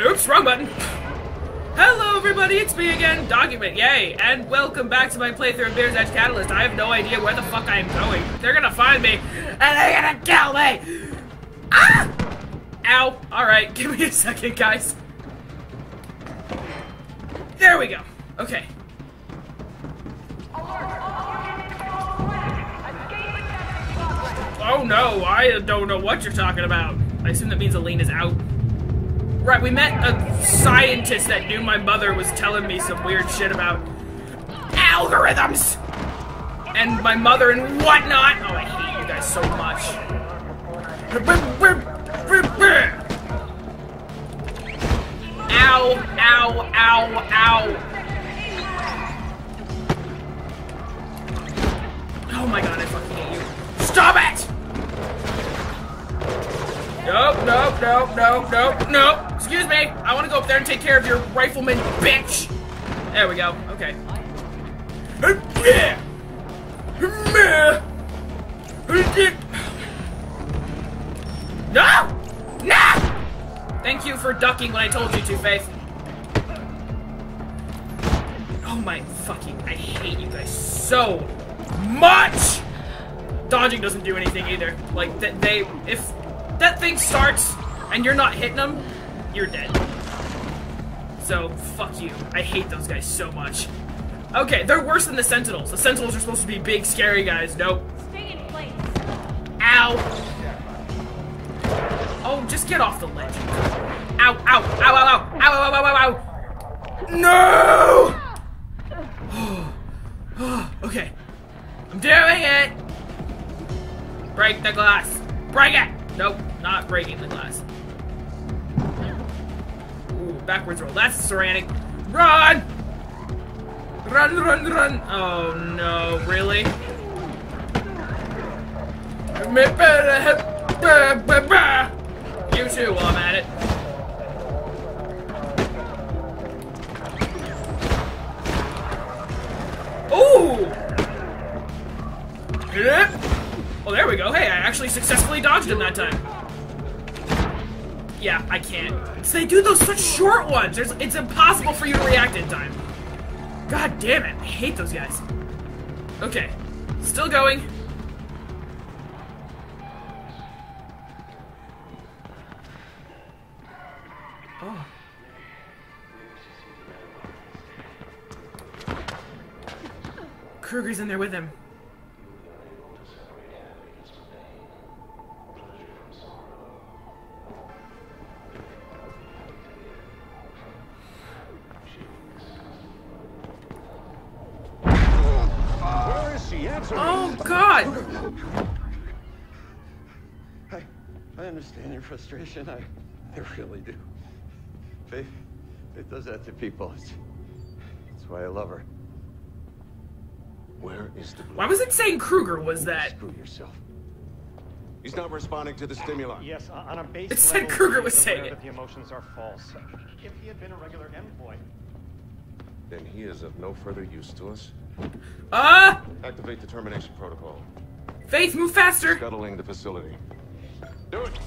Oops, wrong button. Hello everybody, it's me again, Document, yay! And welcome back to my playthrough of Mirror's Edge Catalyst. I have no idea where the fuck I am going. They're gonna find me, and they're gonna kill me! Ah! Ow. Alright, give me a second, guys. There we go. Okay. Oh no, I don't know what you're talking about. I assume that means Aline's out. Right, we met a scientist that knew my mother was telling me some weird shit about algorithms and my mother and whatnot. Oh, I hate you guys so much. Ow, ow, ow, ow. Oh my god, I fucking hate you. Stop it! Nope, nope, nope, nope, nope, nope. Excuse me. I want to go up there and take care of your rifleman, bitch. There we go. Okay. No! No! Thank you for ducking when I told you to, Faith. Oh my fucking, I hate you guys so much! Dodging doesn't do anything either. Like, they, if that thing starts and you're not hitting them, you're dead. So, fuck you. I hate those guys so much. Okay, they're worse than the Sentinels. The Sentinels are supposed to be big, scary guys. Nope. Stay in place. Ow! Oh, just get off the ledge. Ow, ow, ow, ow, ow, ow, ow, ow, ow, ow! No! okay. I'm doing it! Break the glass. Break it! Nope, not breaking the glass. Ooh, backwards roll. That's ceramic. Run! Run, run, run! Oh no, really? You too while I'm at it. Ooh! Oh, there we go. Hey, I actually successfully dodged him that time. Yeah, I can't. So they do those such short ones. There's, it's impossible for you to react in time. God damn it. I hate those guys. Okay. Still going. Oh. Kruger's in there with him. Oh God! I, I understand your frustration. I, I really do. Faith, Faith does that to people. It's, that's why I love her. Where is the Why was it saying Kruger was that? Screw yourself. He's not responding to the stimuli. Yes, on a base It said level, Kruger was is saying it. that the emotions are false. If he had been a regular envoy, Then he is of no further use to us. Ah! Activate the termination protocol. Faith, move faster! Scuttling the facility. Do it!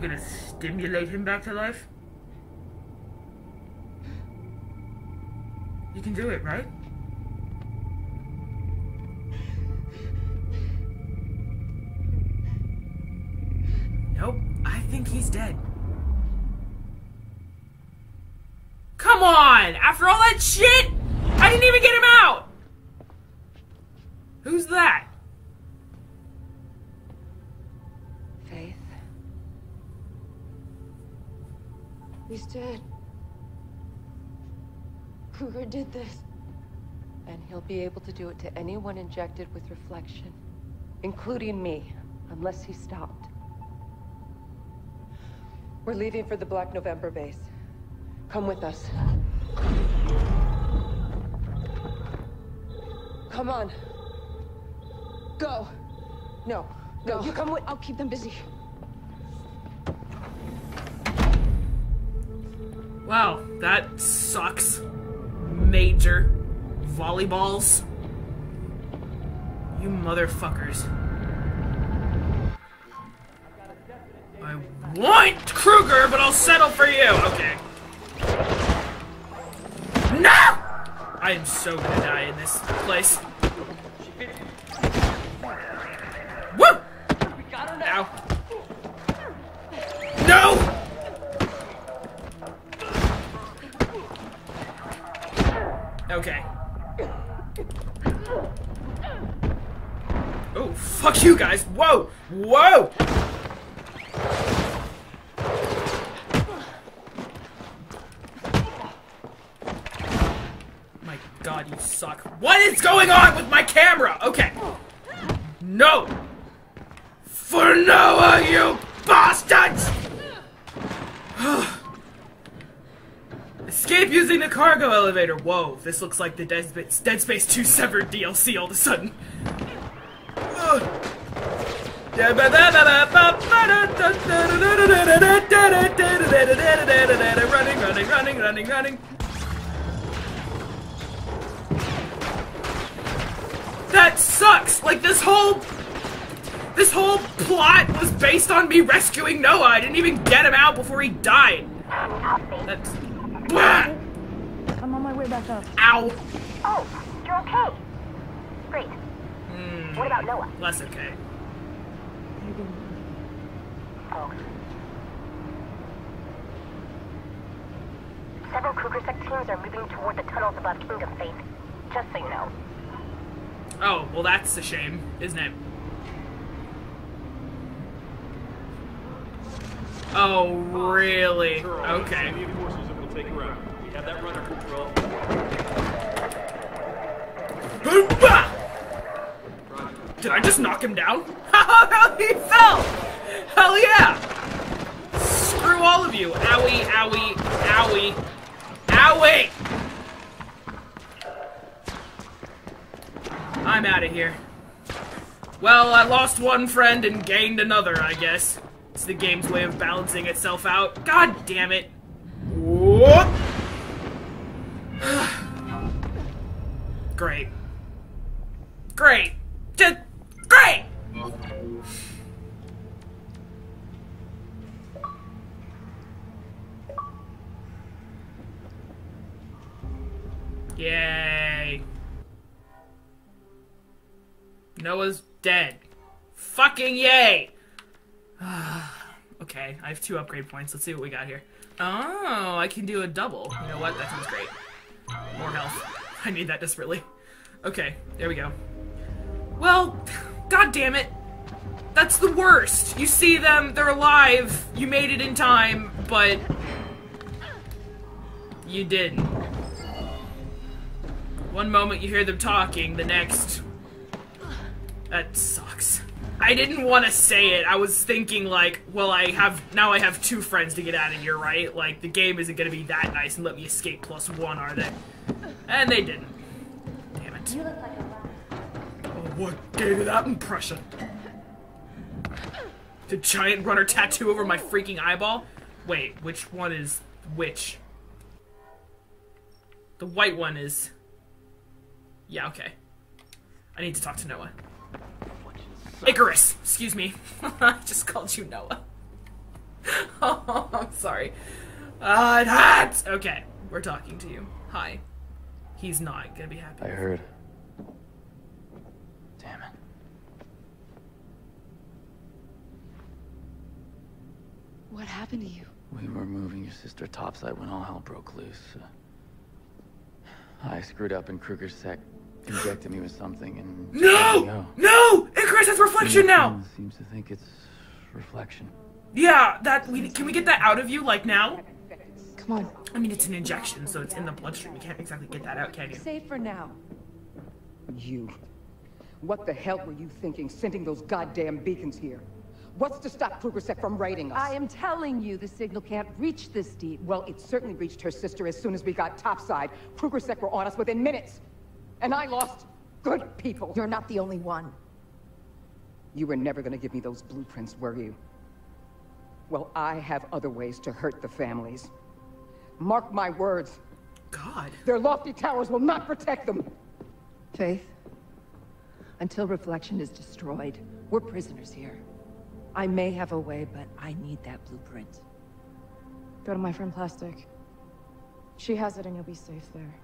You're gonna stimulate him back to life? You can do it, right? Nope, I think he's dead. Come on! After all that shit, He's dead. Kruger did this. And he'll be able to do it to anyone injected with reflection, including me, unless he stopped. We're leaving for the Black November base. Come with us. Come on. Go. No, no, you come with. I'll keep them busy. Wow, that sucks. Major. Volleyballs. You motherfuckers. I want Kruger, but I'll settle for you. Okay. No! I am so gonna die in this place. Woo! Ow. No! Okay. Fuck you guys! Whoa! Whoa! My god, you suck. What is going on with my camera? Okay. No! For Noah, you bastards! Escape using the cargo elevator. Whoa, this looks like the Dead Space, Dead Space 2 Severed DLC all of a sudden. Ugh. Running, running, running, running, running. That sucks! Like this whole this whole plot was based on me rescuing Noah. I didn't even get him out before he died. That's Blah! I'm on my way back up. Ow. Oh, you're okay. Great. Hmm, What about Noah? less okay. Oh. Several KrugerSec teams are moving toward the tunnels above Kingdom Faith. Just so you know. Oh, well that's a shame, isn't it? Oh, really? Okay. Soviet forces that will take her out. We have that runner control. Did I just knock him down? He fell! Hell yeah! Screw all of you! Owie, owie, owie, owie! I'm out of here. Well, I lost one friend and gained another, I guess. It's the game's way of balancing itself out. God damn it. Whoop! Great. Two upgrade points. Let's see what we got here. Oh, I can do a double. You know what? That sounds great. More health. I need that desperately. Okay, there we go. Well, god damn it. That's the worst. You see them, they're alive, you made it in time, but you didn't. One moment you hear them talking, the next that sucks. I didn't want to say it. I was thinking like, well, I have now I have two friends to get out of here, right? Like the game isn't gonna be that nice and let me escape plus one, are they? And they didn't. Damn it. You look like a Oh, what gave you that impression? The giant runner tattoo over my freaking eyeball? Wait, which one is which? The white one is. Yeah, okay. I need to talk to Noah. Icarus! Excuse me. I just called you Noah. oh, I'm sorry. Uh, it hurts! Okay, we're talking to you. Hi. He's not gonna be happy. I heard. Damn it. What happened to you? We were moving your sister topside when all hell broke loose. Uh, I screwed up and Kruger's sec injected me with something and... No! Go. No! Icarus has reflection now! Seems to think it's reflection. Yeah, that we can we get that out of you like now? Come on. I mean, it's an injection, so it's in the bloodstream. You can't exactly get that out, can you? Safe for now. You. What the hell were you thinking, sending those goddamn beacons here? What's to stop KrugerSec from raiding us? I am telling you, the signal can't reach this deep. Well, it certainly reached her sister as soon as we got topside. KrugerSec were on us within minutes. And I lost good people. You're not the only one. You were never gonna give me those blueprints, were you? Well, I have other ways to hurt the families. Mark my words. God. Their lofty towers will not protect them. Faith, until Reflection is destroyed, we're prisoners here. I may have a way, but I need that blueprint. Go to my friend Plastic. She has it and you'll be safe there.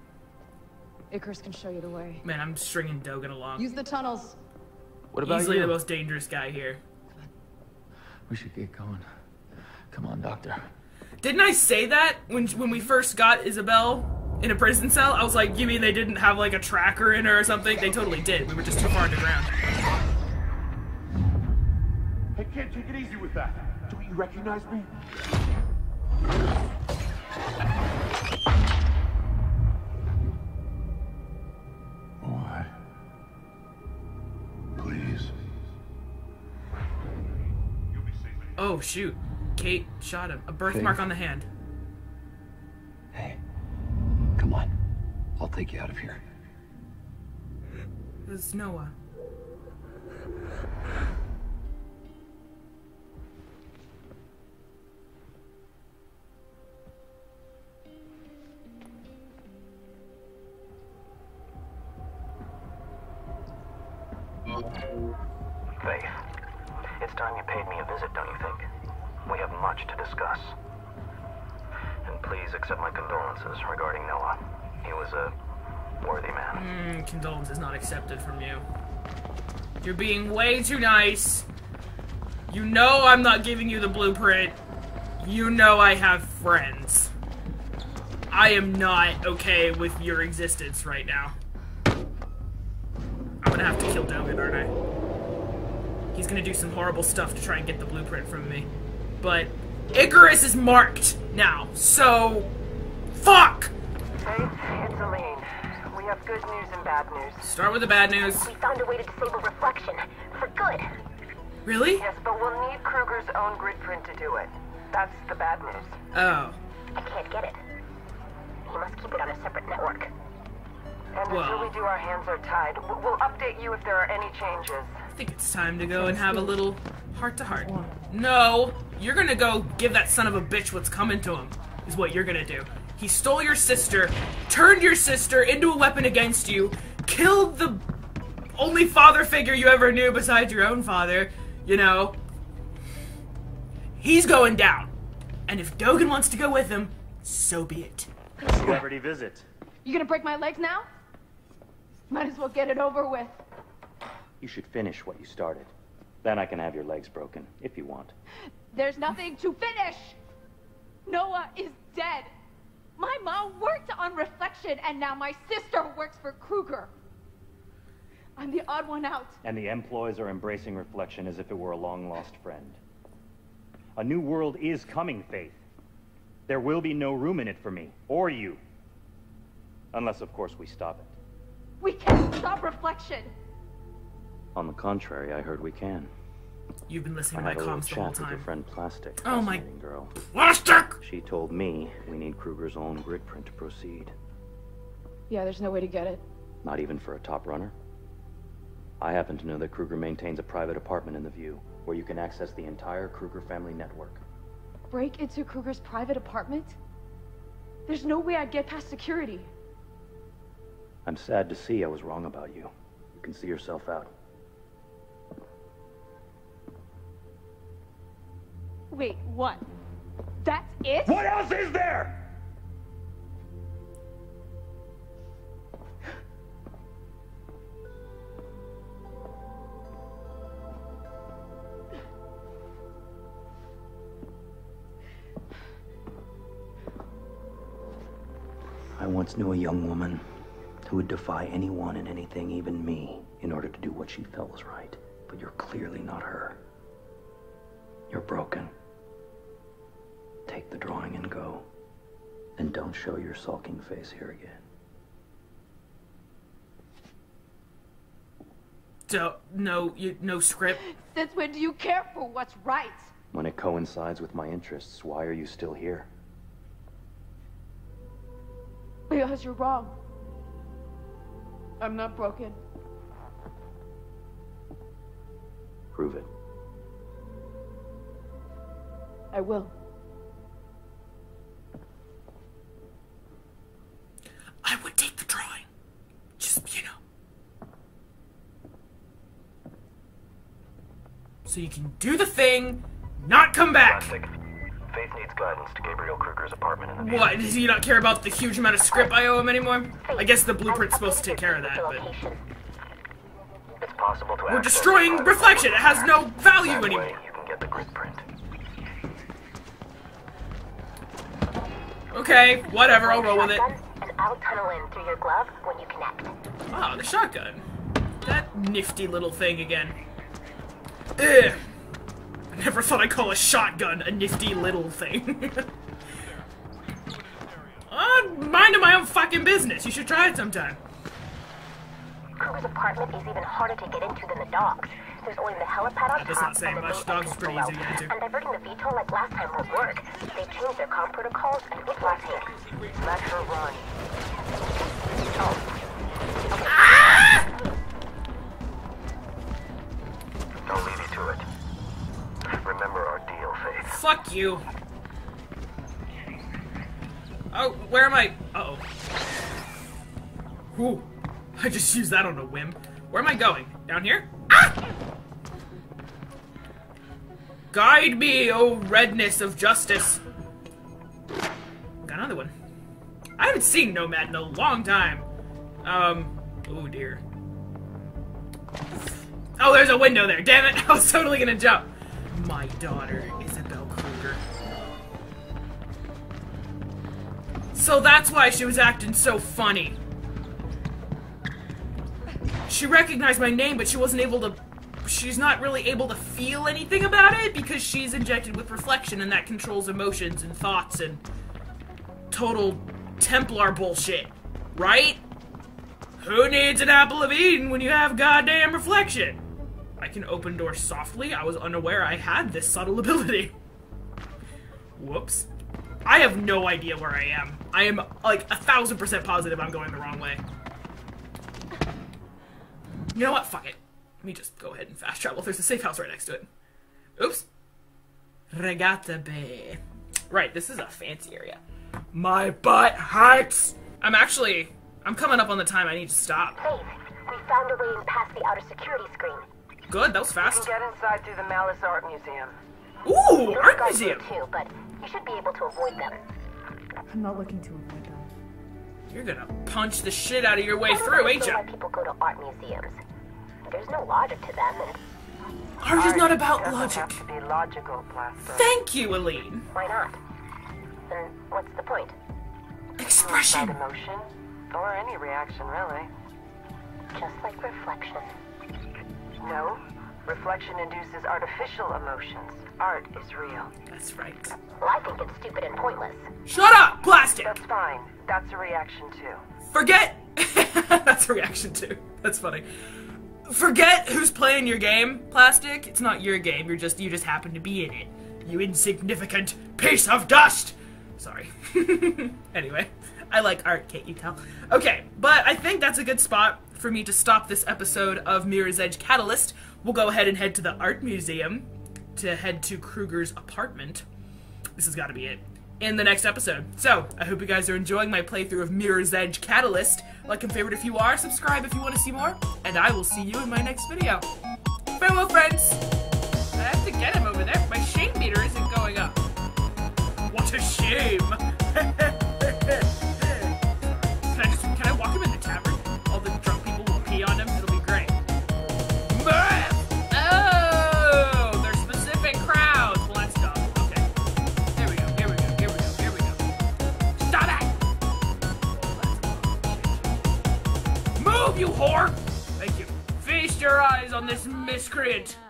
Icarus can show you the way. Man, I'm stringing Dogen along. Use the tunnels. What about Easily you? the most dangerous guy here. We should get going. Come on, Doctor. Didn't I say that when when we first got Isabel in a prison cell? I was like, you mean they didn't have like a tracker in her or something? They totally did. We were just too far underground. Hey, kid, take it easy with that. Don't you recognize me? Shoot. Kate shot him. A birthmark Faith. on the hand. Hey, come on. I'll take you out of here. It's Noah. Faith, it's time you paid me a visit, don't you think? We have much to discuss. And please accept my condolences regarding Noah. He was a worthy man. Mm, condolences not accepted from you. You're being way too nice. You know I'm not giving you the blueprint. You know I have friends. I am not okay with your existence right now. I'm gonna have to kill Dogen, aren't I? He's gonna do some horrible stuff to try and get the blueprint from me. But Icarus is marked now, so fuck! Faith, it's Aline. We have good news and bad news. Start with the bad news. We found a way to disable reflection. For good. Really? Yes, but we'll need Kruger's own gridPrint to do it. That's the bad news. Oh. I can't get it. He must keep it on a separate network. And Well. until we do, our hands are tied. We'll update you if there are any changes. I think it's time to go and have a little heart to heart. No, you're gonna go give that son of a bitch what's coming to him, is what you're gonna do. He stole your sister, turned your sister into a weapon against you, killed the only father figure you ever knew besides your own father, you know. He's going down. And if Dogen wants to go with him, so be it. Celebrity visit. You gonna break my legs now? Might as well get it over with. You should finish what you started. Then I can have your legs broken, if you want. There's nothing to finish! Noah is dead! My mom worked on Reflection, and now my sister works for Kruger. I'm the odd one out. And the employees are embracing reflection as if it were a long-lost friend. A new world is coming, Faith. There will be no room in it for me, or you. Unless, of course, we stop it. We can't stop Reflection! On the contrary, I heard we can. You've been I listening to my had a little comms the whole chat with your friend Plastic. Oh my- girl. Plastic! She told me we need Kruger's own gridPrint to proceed. Yeah, there's no way to get it. Not even for a top runner. I happen to know that Kruger maintains a private apartment in the View, where you can access the entire Kruger family network. Break into Kruger's private apartment? There's no way I'd get past security. I'm sad to see I was wrong about you. You can see yourself out. What? That's it? What else is there? I once knew a young woman who would defy anyone and anything, even me, in order to do what she felt was right. But you're clearly not her. You're broken. Take the drawing and go. And don't show your sulking face here again. So, no, you, no script. Since when do you care for what's right? When it coincides with my interests, why are you still here? Because you're wrong. I'm not broken. Prove it. I will. I would take the drawing. Just, you know. So you can do the thing, not come back. Plastic. Faith needs guidance to Gabriel Kruger's apartment in the What? Does he not care about the huge amount of script I owe him anymore? I guess the blueprint's supposed to take care of that, but. It's possible to We're destroying reflection. It has no value That way anymore. you can get the gridPrint. Okay, whatever. I'll roll with it. And I'll tunnel in through your glove when you connect. Ah, the shotgun. That nifty little thing again. Ugh. I never thought I'd call a shotgun a nifty little thing. Oh, I'm minding my own fucking business. You should try it sometime. Kruger's apartment is even harder to get into than the dogs. There's only the helipad on That top not say and much. main Dogs pretty easy to get into. And diverting the VTOL like last time won't work. They changed their comm protocols and it won't take. Let her run. Oh. I'll you. Oh, where am I? Uh oh. Whew. I just used that on a whim. Where am I going? Down here? Ah! Guide me, O redness of justice. Got another one. I haven't seen Nomad in a long time. Um, oh dear. Oh, there's a window there. Damn it, I was totally gonna jump. My daughter, So that's why she was acting so funny. She recognized my name, but she wasn't able to. She's not really able to feel anything about it because she's injected with reflection, and that controls emotions and thoughts and total Templar bullshit. Right? Who needs an apple of Eden when you have goddamn reflection? I can open doors softly. I was unaware I had this subtle ability. Whoops. I have no idea where I am. I am like a thousand percent positive I'm going the wrong way. You know what? Fuck it. Let me just go ahead and fast travel. There's a safe house right next to it. Oops. Regatta Bay. Right, this is a fancy area. My butt hurts! I'm actually... I'm coming up on the time I need to stop. Faith, we found a way in past the outer security screen. Good, that was fast. You can get inside through the Malice Art Museum. Ooh, art museum! too, but you should be able to avoid them. I'm not looking to avoid them. You're gonna punch the shit out of your way I don't through, ain't understand ya? why people go to art museums. There's no logic to them, and Art is not about logic. have to be logical, Thank you, Aline. why not? Then what's the point? Expression. Bad emotion, or any reaction, really. Just like reflection. No, reflection induces artificial emotions. Art is real. That's right. Well, I think it's stupid and pointless. Shut up, plastic! That's fine. That's a reaction too. Forget. That's a reaction too. That's funny. Forget who's playing your game, plastic. It's not your game. You're just you just happen to be in it. You insignificant piece of dust. Sorry. anyway, I like art, can't you tell? Okay, but I think that's a good spot for me to stop this episode of Mirror's Edge Catalyst. We'll go ahead and head to the art museum to head to Kruger's apartment. This has got to be it in the next episode. So, I hope you guys are enjoying my playthrough of Mirror's Edge Catalyst. Like and favorite if you are, subscribe if you want to see more, and I will see you in my next video. Farewell, friends! I have to get him over there. My shame meter isn't going up. What a shame! Move,